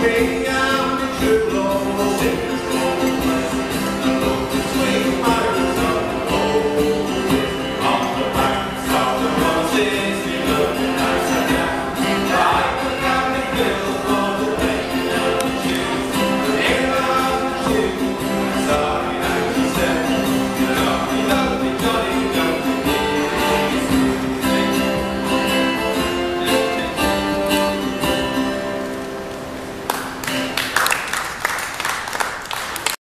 Take out the true